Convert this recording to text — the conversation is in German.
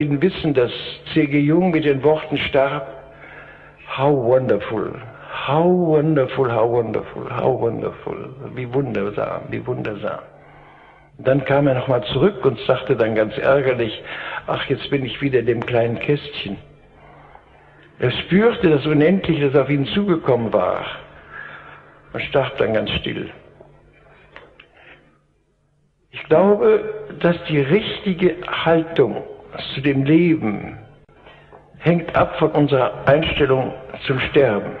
wissen, dass C.G. Jung mit den Worten starb, How wonderful, how wonderful, how wonderful, how wonderful, wie wundersam, wie wundersam. Dann kam er nochmal zurück und sagte dann ganz ärgerlich, ach, jetzt bin ich wieder dem kleinen Kästchen. Er spürte das Unendliche, das auf ihn zugekommen war und starb dann ganz still. Ich glaube, dass die richtige Haltung zu dem Leben hängt ab von unserer Einstellung zum Sterben.